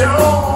don't